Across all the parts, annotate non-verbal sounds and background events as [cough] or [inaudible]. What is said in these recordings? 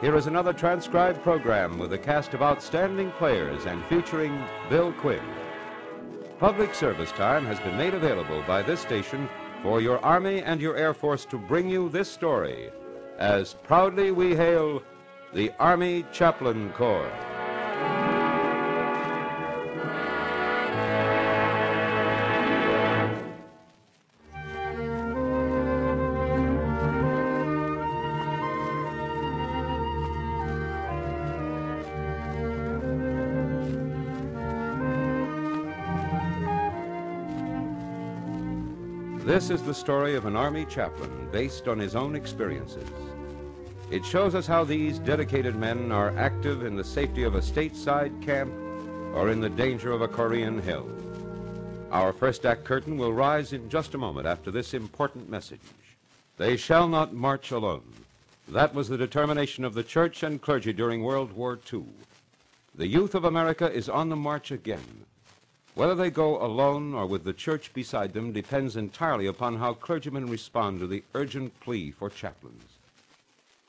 here is another transcribed program with a cast of outstanding players and featuring Bill Quinn. Public service time has been made available by this station for your Army and your Air Force to bring you this story as proudly we hail the Army Chaplain Corps. This is the story of an Army chaplain based on his own experiences. It shows us how these dedicated men are active in the safety of a stateside camp or in the danger of a Korean hill. Our first act curtain will rise in just a moment after this important message. They shall not march alone. That was the determination of the church and clergy during World War II. The youth of America is on the march again. Whether they go alone or with the church beside them depends entirely upon how clergymen respond to the urgent plea for chaplains.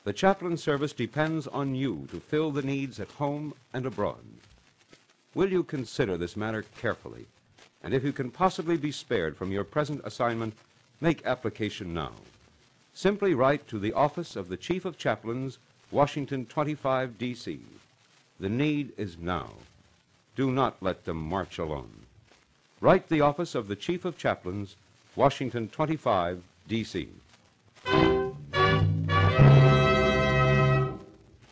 The chaplain service depends on you to fill the needs at home and abroad. Will you consider this matter carefully? And if you can possibly be spared from your present assignment, make application now. Simply write to the Office of the Chief of Chaplains, Washington 25, D.C. The need is now. Do not let them march alone. Write the Office of the Chief of Chaplains, Washington 25, D.C.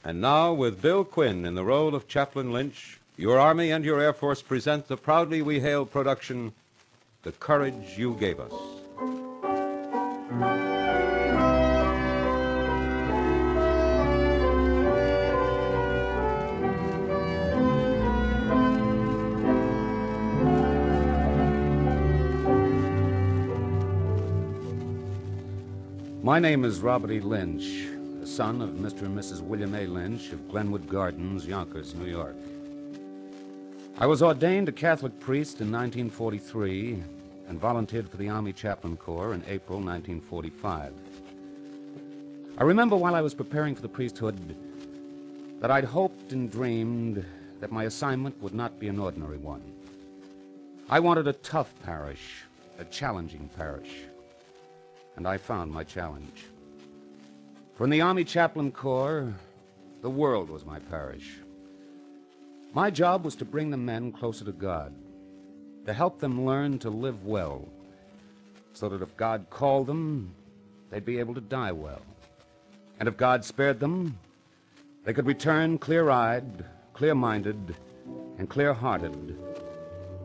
And now, with Bill Quinn in the role of Chaplain Lynch, your Army and your Air Force present the proudly we hail production, The Courage You Gave Us. My name is Robert E. Lynch, the son of Mr. and Mrs. William A. Lynch of Glenwood Gardens, Yonkers, New York. I was ordained a Catholic priest in 1943 and volunteered for the Army Chaplain Corps in April 1945. I remember while I was preparing for the priesthood that I'd hoped and dreamed that my assignment would not be an ordinary one. I wanted a tough parish, a challenging parish and I found my challenge. In the Army Chaplain Corps, the world was my parish. My job was to bring the men closer to God, to help them learn to live well, so that if God called them, they'd be able to die well. And if God spared them, they could return clear eyed, clear minded, and clear hearted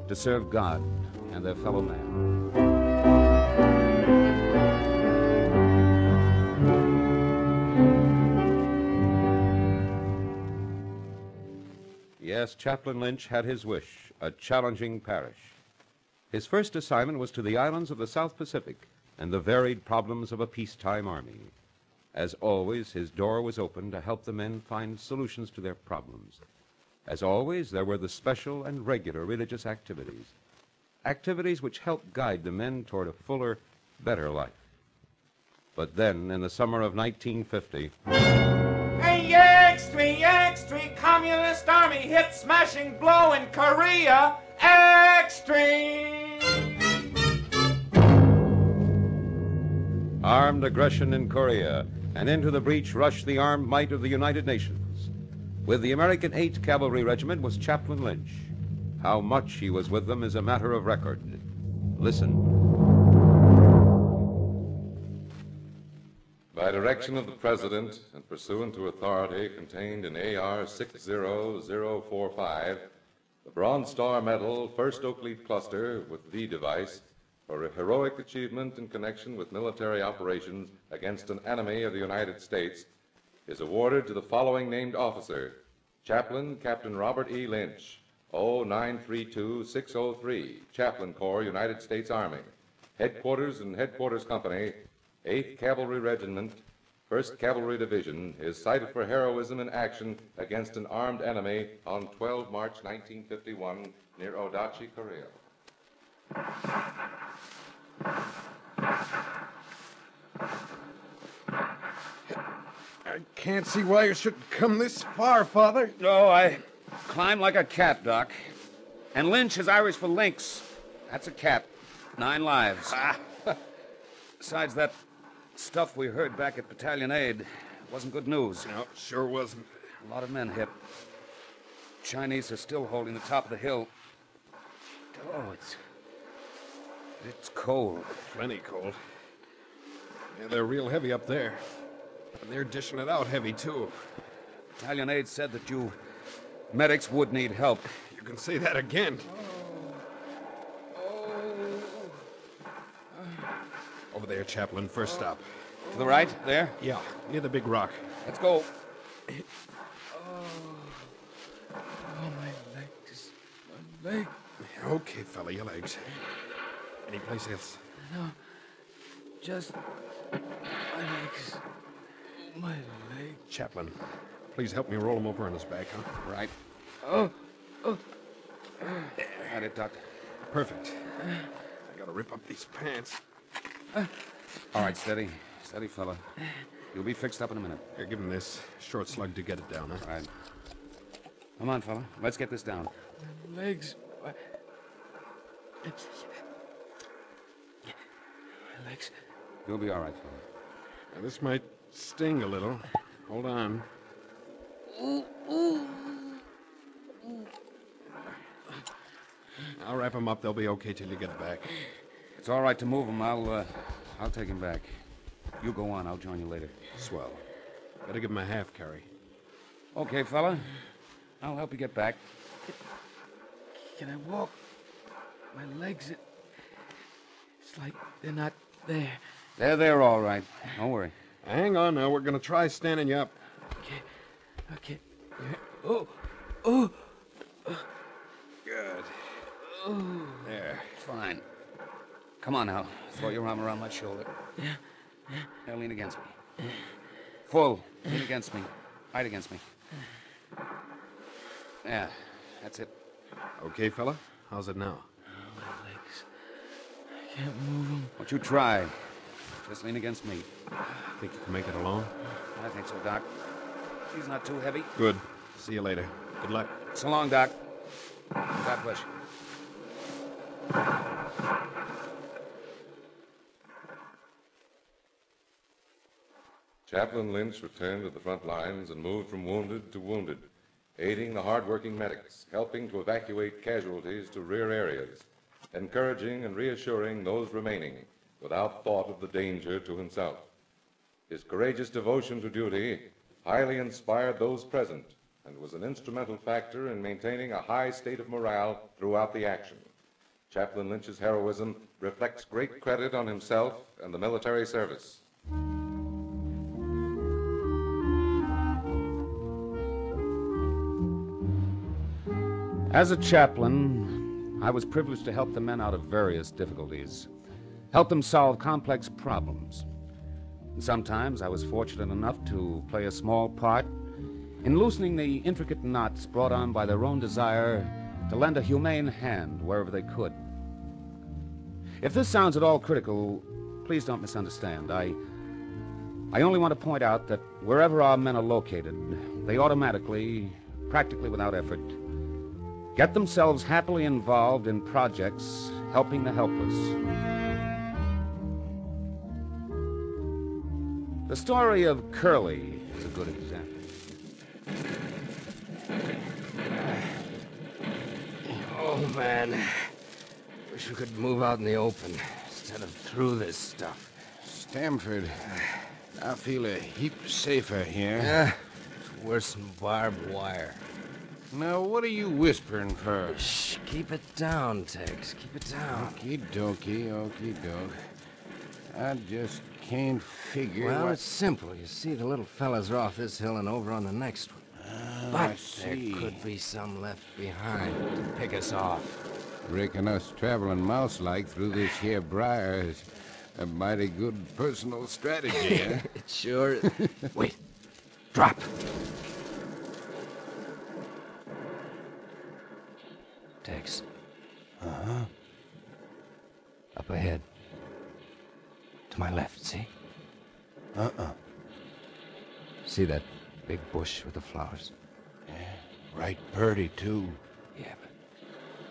to serve God and their fellow man. Yes, Chaplain Lynch had his wish a challenging parish. His first assignment was to the islands of the South Pacific and the varied problems of a peacetime army. As always, his door was open to help the men find solutions to their problems. As always, there were the special and regular religious activities, activities which helped guide the men toward a fuller, better life. But then, in the summer of 1950, A Yank Street, Yank Street Communist Army hit smashing blow in Korea. Extreme. Armed aggression in Korea, and into the breach rushed the armed might of the United Nations. With the American 8th Cavalry Regiment was Chaplain Lynch. How much he was with them is a matter of record. Listen. By direction of the President and pursuant to authority contained in AR 60045, the Bronze Star Medal, 1st Oak Leaf Cluster with V device, for a heroic achievement in connection with military operations against an enemy of the United States, is awarded to the following named officer Chaplain Captain Robert E. Lynch, 0932 603, Chaplain Corps, United States Army. Headquarters and Headquarters Company, 8th Cavalry Regiment, 1st Cavalry Division, is cited for heroism in action against an armed enemy on 12 March 1951 near Odachi, Korea. I can't see why you shouldn't come this far, Father. No, I climb like a cat, Doc. And Lynch is Irish for lynx. That's a cat. Nine lives. Ah. Besides that stuff we heard back at Battalion Aid, wasn't good news. No, sure wasn't. A lot of men hit. Chinese are still holding the top of the hill. Oh, it's. It's cold. Plenty cold. Yeah, they're real heavy up there. And they're dishing it out heavy, too. Battalion Aid said that you medics would need help. You can say that again. Oh. Over there, Chaplain. First stop. To the right, there. Yeah, near the big rock. Let's go. Oh, oh my legs. My leg. Okay, fella, your legs. Any place else? No. Just my legs. My leg. Chaplain, please help me roll him over on his back, huh? Right. Oh, Oh. Got it, Doc. Perfect. I gotta rip up these pants. All right, steady. Steady, fella. You'll be fixed up in a minute. Here, give him this. Short slug to get it down, huh? All right. Come on, fella. Let's get this down. legs. Uh, my my legs. You'll be all right, fella. Now, this might sting a little. Hold on. I'll wrap him up. They'll be okay till you get back. It's all right to move him. I'll, uh, I'll take him back. You go on. I'll join you later. Swell. Better give him a half carry. Okay, fella. I'll help you get back. Can I walk? My legs. It, it's like they're not there. They're there, all right. Don't worry. Hang on now. We're gonna try standing you up. Okay. Okay. Oh. Oh. Good. There. Fine. Come on now. Throw your arm around my shoulder. Yeah. Now lean against me. Full. Lean against me. Right against me. Yeah, that's it. Okay, fella? How's it now? Oh, my legs. I can't move them. Won't you try? Just lean against me. Think you can make it alone? I think so, Doc. He's not too heavy. Good. See you later. Good luck. So long, Doc. God bless you. Chaplain Lynch returned to the front lines and moved from wounded to wounded, aiding the hard-working medics, helping to evacuate casualties to rear areas, encouraging and reassuring those remaining without thought of the danger to himself. His courageous devotion to duty highly inspired those present and was an instrumental factor in maintaining a high state of morale throughout the action. Chaplain Lynch's heroism reflects great credit on himself and the military service. As a chaplain, I was privileged to help the men out of various difficulties, help them solve complex problems. And sometimes I was fortunate enough to play a small part in loosening the intricate knots brought on by their own desire to lend a humane hand wherever they could. If this sounds at all critical, please don't misunderstand. I, I only want to point out that wherever our men are located, they automatically, practically without effort, get themselves happily involved in projects helping the helpless. The story of Curly is a good example. Oh, man. Wish we could move out in the open instead of through this stuff. Stanford, I feel a heap safer here. Yeah, it's worse than barbed wire. Now, what are you whispering for? Shh, keep it down, Tex. Keep it down. Okie dokie, okie doke. I just can't figure Well, what... it's simple. You see, the little fellas are off this hill and over on the next one. I But there could be some left behind to pick us off. Reckon us traveling mouse-like through this here briar is a mighty good personal strategy, [laughs] eh? It sure is. Wait. Drop. Tex. Uh-huh. Up ahead. To my left, see? Uh-uh. See that big bush with the flowers? Yeah, right purty, too. Yeah, but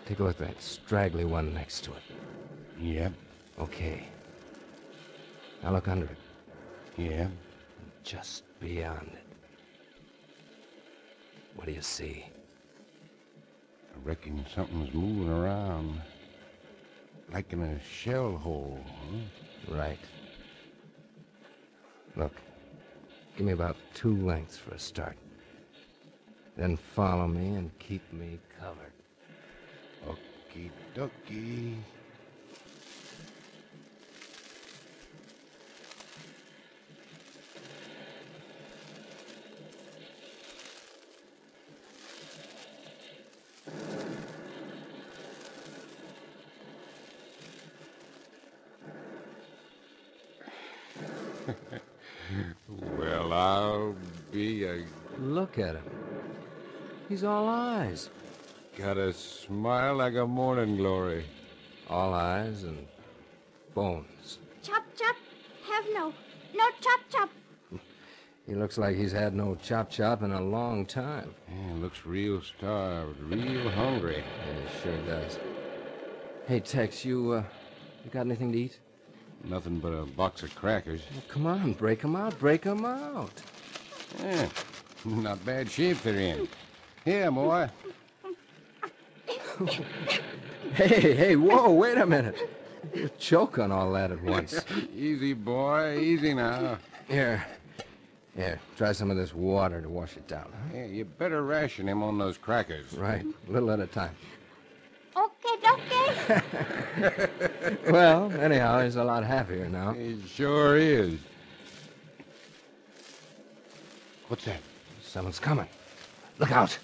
take a look at that straggly one next to it. Yep, Okay. Now look under it. yep. Just beyond it. What do you see? I reckon something's moving around. Like in a shell hole, huh? Right. Look. Give me about two lengths for a start. Then follow me and keep me covered. Okie dokie. well, I'll be a Look at him. He's all eyes. got a smile like a morning glory. All eyes and bones. Chop, chop. Have no. No chop, chop. [laughs] He looks like he's had no chop chop in a long time. Yeah, looks real starved, real hungry. Yeah, he sure does. Hey, Tex, you, uh, you got anything to eat? Nothing but a box of crackers. Well, come on, break 'em out, break 'em out. Yeah, [laughs] not bad shape they're in. Here, boy. Hey, hey, whoa, wait a minute. You choke on all that at once. [laughs] Easy, boy. Easy now. Here, here, try some of this water to wash it down. huh? Yeah, you better ration him on those crackers. Right, a little at a time. Okay, okay. [laughs] Well, anyhow, he's a lot happier now. He sure is. What's that? Someone's coming. Look out.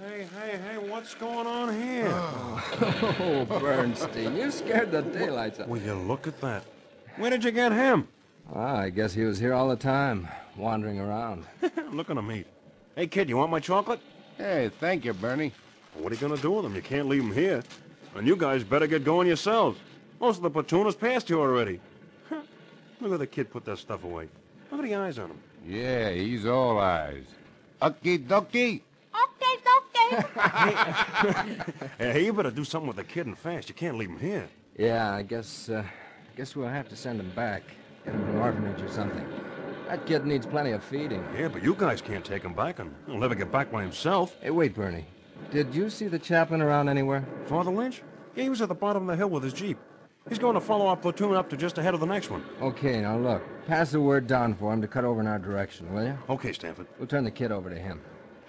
Hey, hey, hey, what's going on here? Oh, Bernstein, you scared the daylights out. Will you look at that? Where did you get him? Ah, I guess he was here all the time, wandering around. [laughs] Looking to me. Hey, kid, you want my chocolate? Hey, thank you, Bernie. What are you gonna do with him? You can't leave him here. And you guys better get going yourselves. Most of the platoon has passed you already. [laughs] Look at the kid put that stuff away. Look at the eyes on him. Yeah, he's all eyes. Okie dokie. Okay, okay. [laughs] Hey, you better do something with the kid and fast. You can't leave him here. Yeah, I guess, uh, guess we'll have to send him back. Get him to an orphanage or something. That kid needs plenty of feeding. Yeah, but you guys can't take him back, and he'll never get back by himself. Hey, wait, Bernie. Did you see the chaplain around anywhere? Father Lynch? Yeah, he was at the bottom of the hill with his jeep. He's going to follow our platoon up to just ahead of the next one. Okay, now look. Pass the word down for him to cut over in our direction, will you? Okay, Stanford. We'll turn the kid over to him.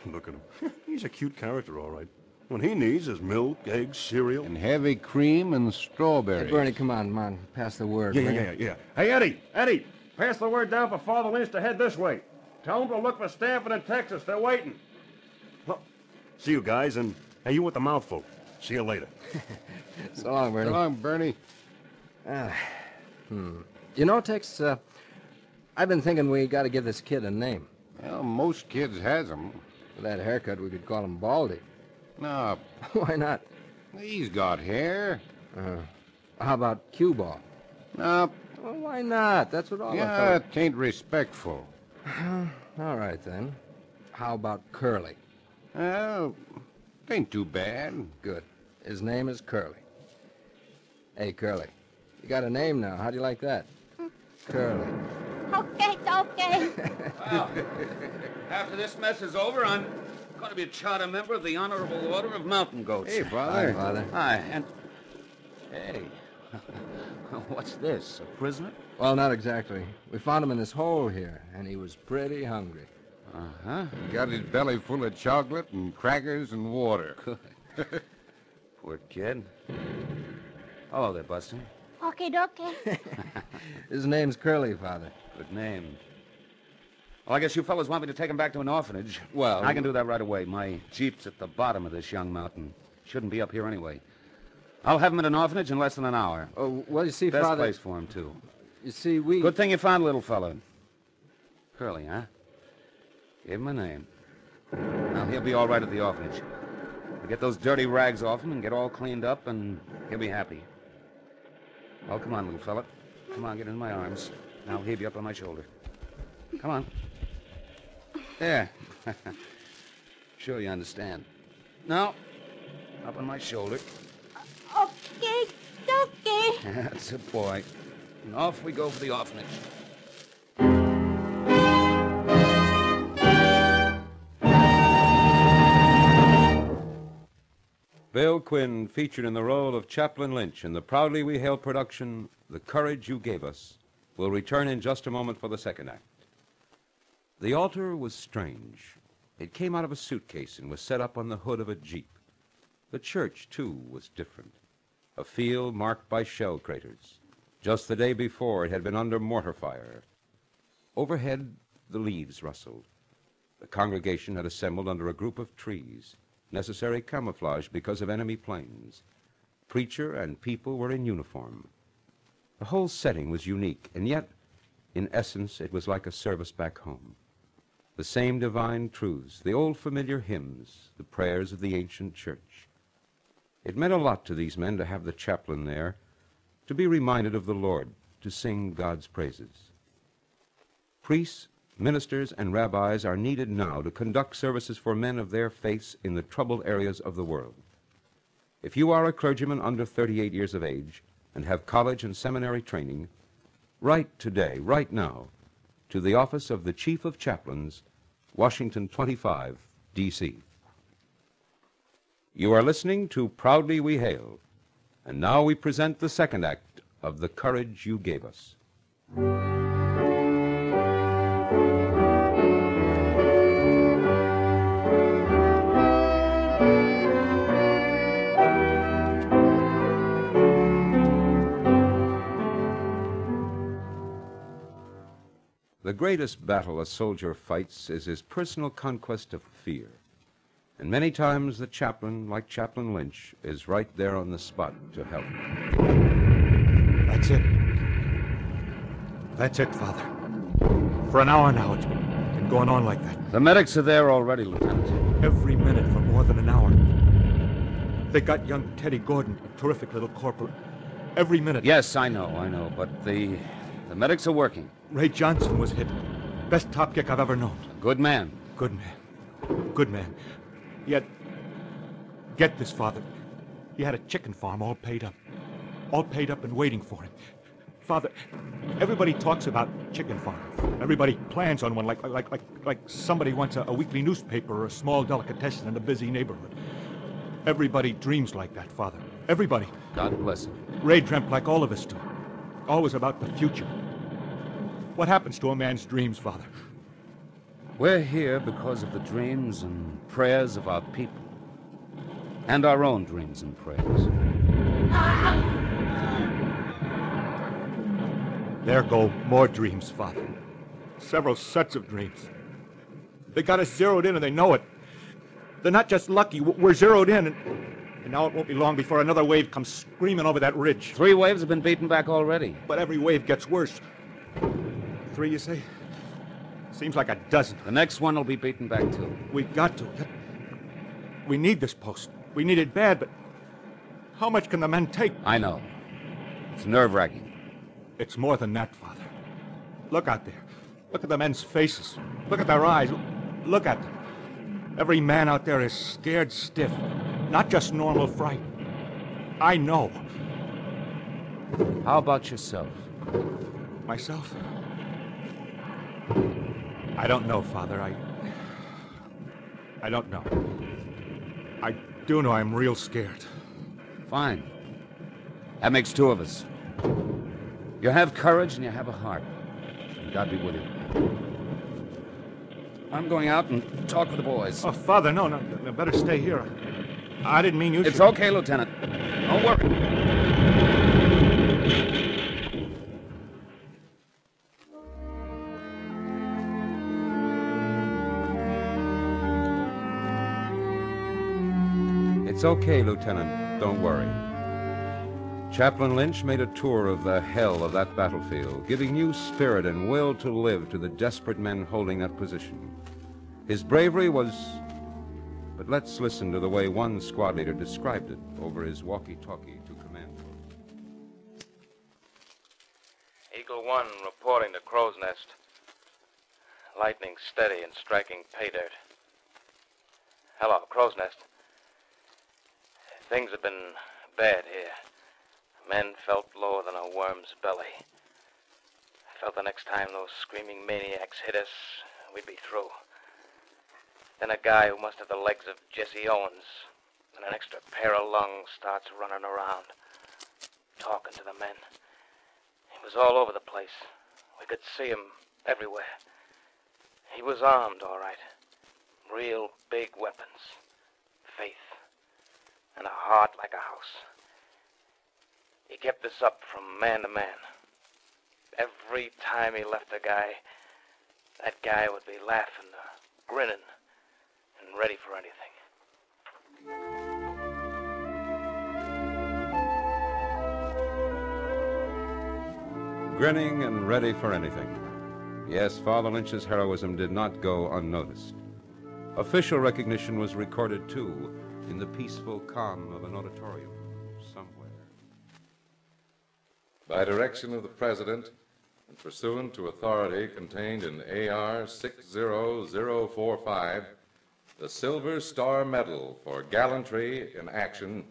Look at him. [laughs] He's a cute character, all right. What he needs is milk, eggs, cereal. And heavy cream and strawberries. Hey, Bernie, come on, come on. Pass the word. Yeah, yeah, yeah, yeah. Hey, Eddie, Eddie, pass the word down for Father Lynch to head this way. Tell him to look for Stanford in Texas. They're waiting. Well, see you guys, and hey, you with the mouthful. See you later. [laughs] So long, Bernie. So long, Bernie. You know, Tex, uh, I've been thinking we got to give this kid a name. Well, most kids has 'em. With that haircut, we could call him Baldy. No, [laughs] Why not? he's got hair. Uh, how about Cue Ball? No, Well, why not? That's what all yeah, it ain't respectful. [sighs] All right, then. How about Curly? Well, ain't too bad. Good. His name is Curly. Hey, Curly. You got a name now. How do you like that? Curly. Okay, okay. Well, after this mess is over, I'm going to be a charter member of the Honorable Order of Mountain Goats. Hey, Hi, Father. Father. Hi, and... Hey, [laughs] what's this, a prisoner? Well, not exactly. We found him in this hole here, and he was pretty hungry. Uh-huh. Got his belly full of chocolate and crackers and water. Good. [laughs] Poor kid. Hello there, Buster. Okay, okay. [laughs] His name's Curly, Father. Good name. Well, I guess you fellows want me to take him back to an orphanage. Well- I can do that right away. My jeep's at the bottom of this young mountain. Shouldn't be up here anyway. I'll have him at an orphanage in less than an hour. Oh, well, you see, Best Father. place for him, too. You see, we. Good thing you found a little fellow. Curly, huh? Give him a name. Now, he'll be all right at the orphanage. We'll get those dirty rags off him and get all cleaned up, and he'll be happy. Oh, come on, little fella. Come on, get in my arms. I'll heave you up on my shoulder. Come on. There. [laughs] sure you understand. Now, up on my shoulder. Okay, okay. [laughs] That's a boy. And off we go for the orphanage. Bill Quinn featured in the role of Chaplain Lynch in the proudly we hail production The Courage You Gave Us will return in just a moment for the second act. The altar was strange. It came out of a suitcase and was set up on the hood of a jeep. The church, too, was different. A field marked by shell craters. Just the day before, it had been under mortar fire. Overhead, the leaves rustled. The congregation had assembled under a group of trees, necessary camouflage because of enemy planes. Preacher and people were in uniform. The whole setting was unique, and yet, in essence, it was like a service back home. The same divine truths, the old familiar hymns, the prayers of the ancient church. It meant a lot to these men to have the chaplain there, to be reminded of the Lord, to sing God's praises. Priests, ministers, and rabbis are needed now to conduct services for men of their faiths in the troubled areas of the world. If you are a clergyman under 38 years of age and have college and seminary training, write today, right now, to the office of the Chief of Chaplains, Washington 25, D.C. You are listening to Proudly We Hail, and now we present the second act of The Courage You Gave Us. The greatest battle a soldier fights is his personal conquest of fear. And many times the chaplain, like Chaplain Lynch, is right there on the spot to help. That's it. That's it, Father. For an hour now, it's been, going on like that. The medics are there already, Lieutenant. Every minute for more than an hour. They got young Teddy Gordon, a terrific little corporal. Every minute. Yes, I know, I know, but the the medics are working. Ray Johnson was hit. Best top kick I've ever known. Good man. Good man. Good man. Yet, get this, Father. He had a chicken farm all paid up. All paid up and waiting for him. Father, everybody talks about chicken farms. Everybody plans on one like like like like somebody wants a, a weekly newspaper or a small delicatessen in a busy neighborhood. Everybody dreams like that, Father. Everybody. God bless him. Ray dreamt like all of us do. Always about the future. What happens to a man's dreams, Father? We're here because of the dreams and prayers of our people. And our own dreams and prayers. There go more dreams, Father. Several sets of dreams. They got us zeroed in and they know it. They're not just lucky, we're zeroed in, and, and now it won't be long before another wave comes screaming over that ridge. Three waves have been beaten back already. But every wave gets worse. Three, you say? Seems like a dozen. The next one will be beaten back too. We've got to. We need this post. We need it bad, but how much can the men take? I know. It's nerve wracking. It's more than that, Father. Look out there. Look at the men's faces. Look at their eyes. Look at them. Every man out there is scared stiff. Not just normal fright. I know. How about yourself? Myself? I don't know, Father. I. I don't know. I do know I'm real scared. Fine. That makes two of us. You have courage and you have a heart. And God be with you. I'm going out and talk with the boys. Oh, Father, no, no, no better stay here. I didn't mean you It's should. okay, Lieutenant. Don't worry. It's okay, Lieutenant. Don't worry. Chaplain Lynch made a tour of the hell of that battlefield, giving new spirit and will to live to the desperate men holding that position. His bravery was but let's listen to the way one squad leader described it over his walkie talkie to command. Eagle 1 reporting to Crow's Nest. Lightning steady and striking pay dirt. Hello, Crow's Nest. Things have been bad here. Men felt lower than a worm's belly. I felt the next time those screaming maniacs hit us, we'd be through. Then a guy who must have the legs of Jesse Owens and an extra pair of lungs starts running around, talking to the men. He was all over the place. We could see him everywhere. He was armed, all right. Real big weapons. Faith. And a heart like a house. He kept this up from man to man. Every time he left a guy, that guy would be laughing or grinning and ready for anything. Grinning and ready for anything. Yes, Father Lynch's heroism did not go unnoticed. Official recognition was recorded, too, in the peaceful calm of an auditorium somewhere. By direction of the President and pursuant to authority contained in AR 60045, the Silver Star Medal for gallantry in action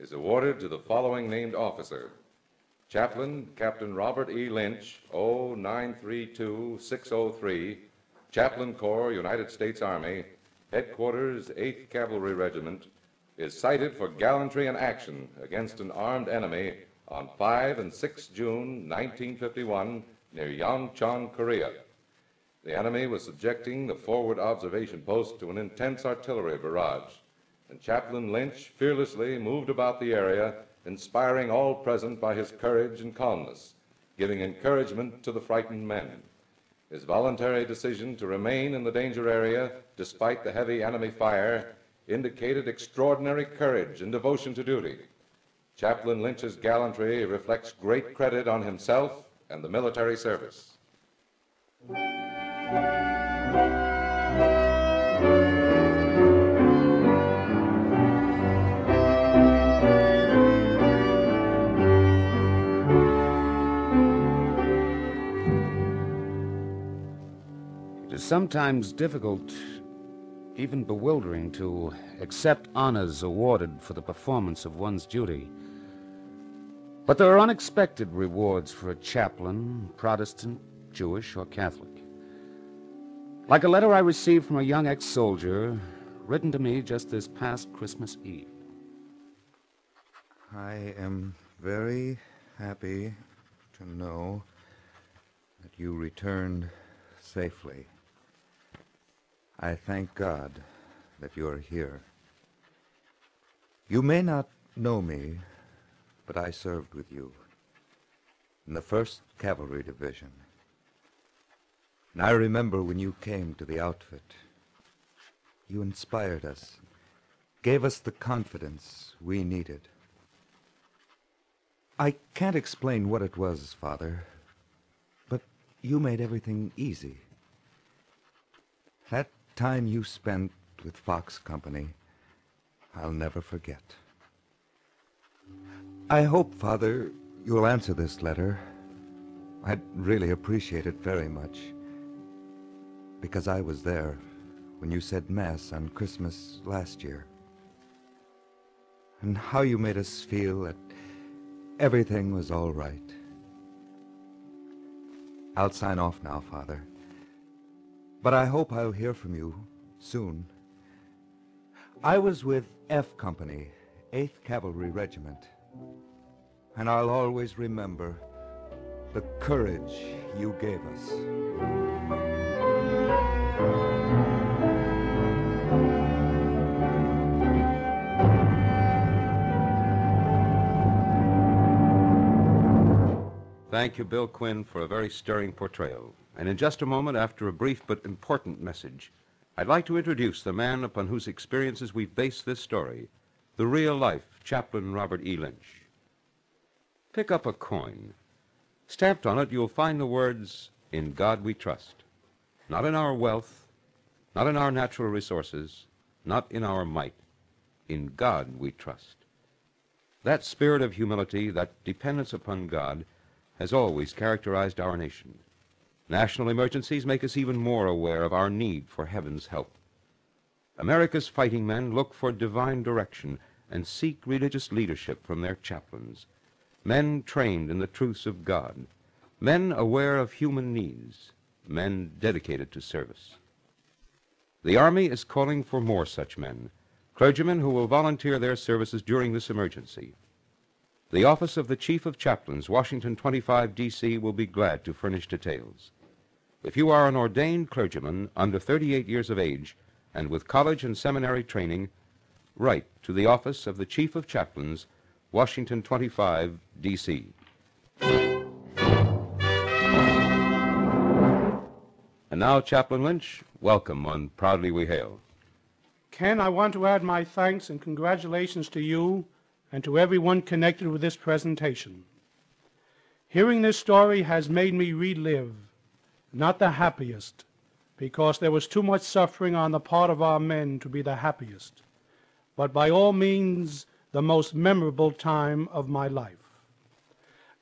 is awarded to the following named officer Chaplain Captain Robert E. Lynch, 0932603, Chaplain Corps, United States Army, Headquarters, 8th Cavalry Regiment, is cited for gallantry in action against an armed enemy on 5 and 6 June 1951 near Yongchon, Korea. The enemy was subjecting the forward observation post to an intense artillery barrage, and Chaplain Lynch fearlessly moved about the area, inspiring all present by his courage and calmness, giving encouragement to the frightened men. His voluntary decision to remain in the danger area despite the heavy enemy fire indicated extraordinary courage and devotion to duty. Chaplain Lynch's gallantry reflects great credit on himself and the military service. It is sometimes difficult, even bewildering, to accept honors awarded for the performance of one's duty. But there are unexpected rewards for a chaplain, Protestant, Jewish, or Catholic. Like a letter I received from a young ex soldier, written to me just this past Christmas Eve. I am very happy to know that you returned safely. I thank God that you are here. You may not know me, but I served with you in the 1st Cavalry Division. And I remember when you came to the outfit. You inspired us, gave us the confidence we needed. I can't explain what it was, Father, but you made everything easy. That time you spent with Fox Company, I'll never forget. I hope, Father, you'll answer this letter. I'd really appreciate it very much. Because I was there when you said Mass on Christmas last year. And how you made us feel that everything was all right. I'll sign off now, Father. But I hope I'll hear from you soon. I was with F Company, 8th Cavalry Regiment. And I'll always remember the courage you gave us. Thank you, Bill Quinn, for a very stirring portrayal. And in just a moment, after a brief but important message, I'd like to introduce the man upon whose experiences we base this story, the real life Chaplain Robert E. Lynch. Pick up a coin. Stamped on it, you'll find the words, In God We Trust. Not in our wealth, not in our natural resources, not in our might. In God we trust. That spirit of humility, that dependence upon God, has always characterized our nation. National emergencies make us even more aware of our need for heaven's help. America's fighting men look for divine direction and seek religious leadership from their chaplains, men trained in the truths of God, men aware of human needs, men dedicated to service. The Army is calling for more such men, clergymen who will volunteer their services during this emergency. The office of the Chief of Chaplains, Washington 25, D.C., will be glad to furnish details. If you are an ordained clergyman under 38 years of age and with college and seminary training, write to the office of the Chief of Chaplains, Washington 25, D.C. And now, Chaplain Lynch, welcome on Proudly We Hail. Ken, I want to add my thanks and congratulations to you and to everyone connected with this presentation. Hearing this story has made me relive, not the happiest, because there was too much suffering on the part of our men to be the happiest, but by all means the most memorable time of my life.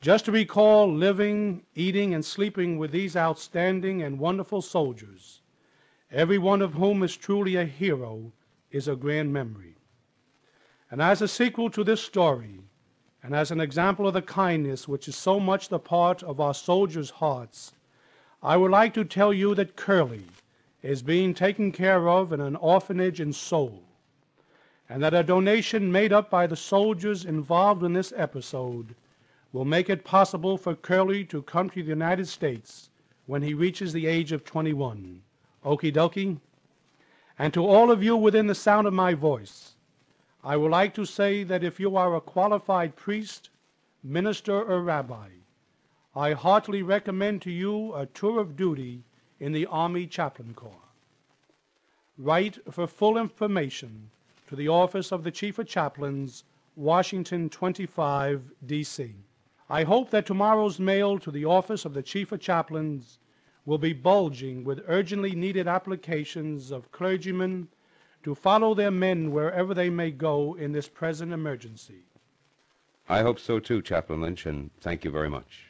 Just to recall living, eating, and sleeping with these outstanding and wonderful soldiers, every one of whom is truly a hero, is a grand memory. And as a sequel to this story, and as an example of the kindness which is so much the part of our soldiers' hearts, I would like to tell you that Curly is being taken care of in an orphanage in Seoul, and that a donation made up by the soldiers involved in this episode will make it possible for Curly to come to the United States when he reaches the age of 21. Okie dokie? And to all of you within the sound of my voice, I would like to say that if you are a qualified priest, minister, or rabbi, I heartily recommend to you a tour of duty in the Army Chaplain Corps. Write for full information to the Office of the Chief of Chaplains, Washington 25, D.C. I hope that tomorrow's mail to the Office of the Chief of Chaplains will be bulging with urgently needed applications of clergymen to follow their men wherever they may go in this present emergency. I hope so too, Chaplain Lynch, and thank you very much.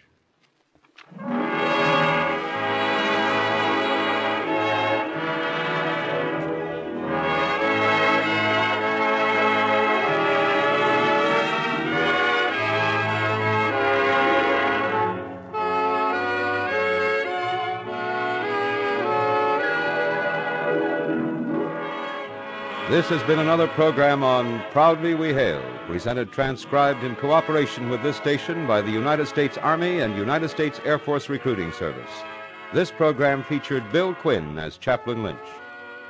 This has been another program on Proudly We Hail, presented transcribed in cooperation with this station by the United States Army and United States Air Force Recruiting Service. This program featured Bill Quinn as Chaplain Lynch.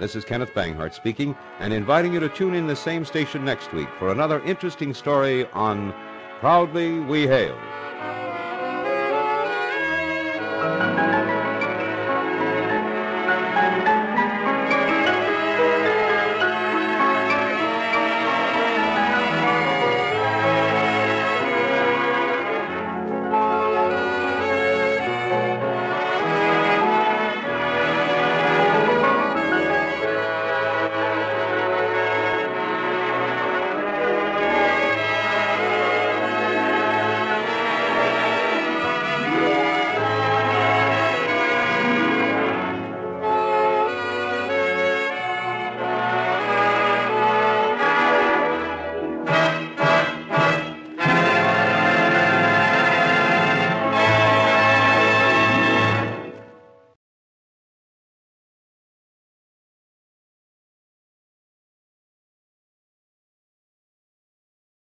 This is Kenneth Banghart speaking and inviting you to tune in the same station next week for another interesting story on Proudly We Hail.